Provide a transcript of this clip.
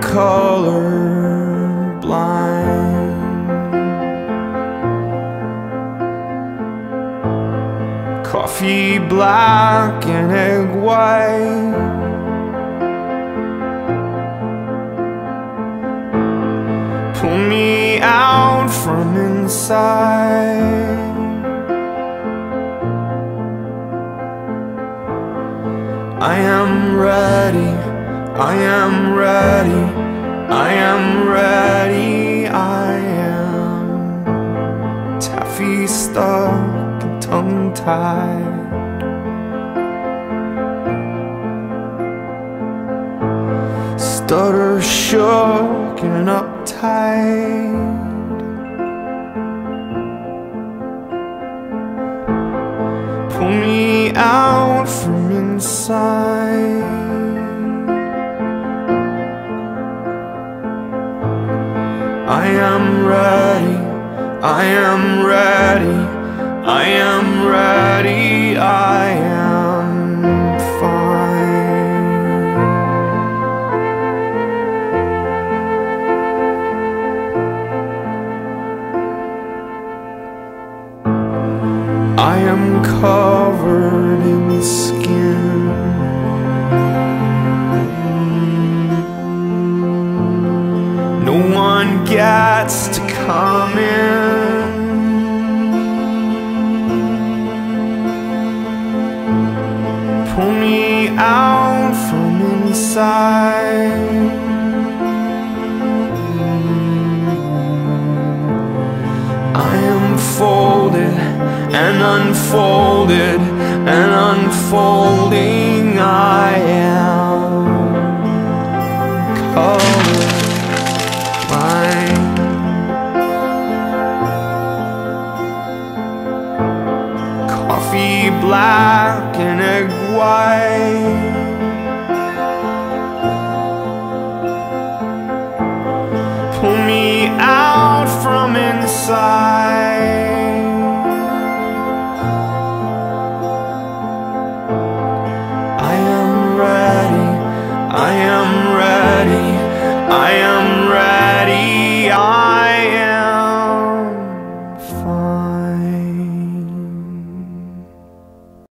color blind. Coffee black and egg white. Pull me out from inside. I am ready, I am ready, taffy stuck and tongue tied. Stutter shook and uptight. Pull me out from inside. I am ready, I am I am covered in skin. No one gets to come in. Pull me out from inside. And unfolded and unfolding. I am colorblind. Coffee black and egg white. Pull me out from inside. I am